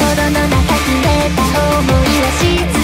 心の中消えた思いは静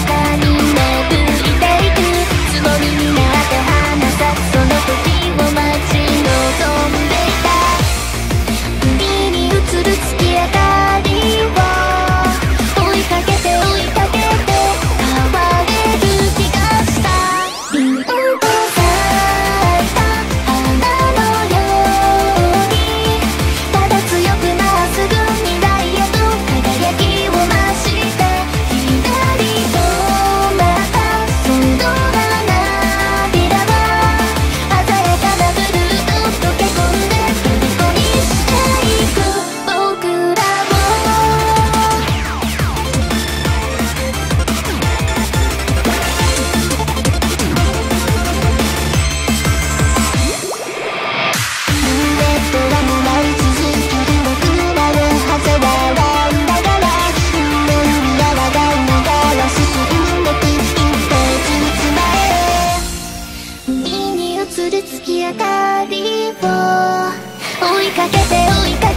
する月明かりを追いかけて追いかけて